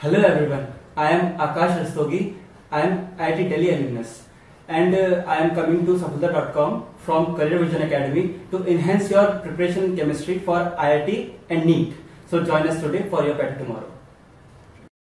Hello everyone, I am Akash Rastogi. I am IIT Delhi alumnus and uh, I am coming to Safalta.com from Career Vision Academy to enhance your preparation in chemistry for IIT and NEET. So join us today for your better tomorrow.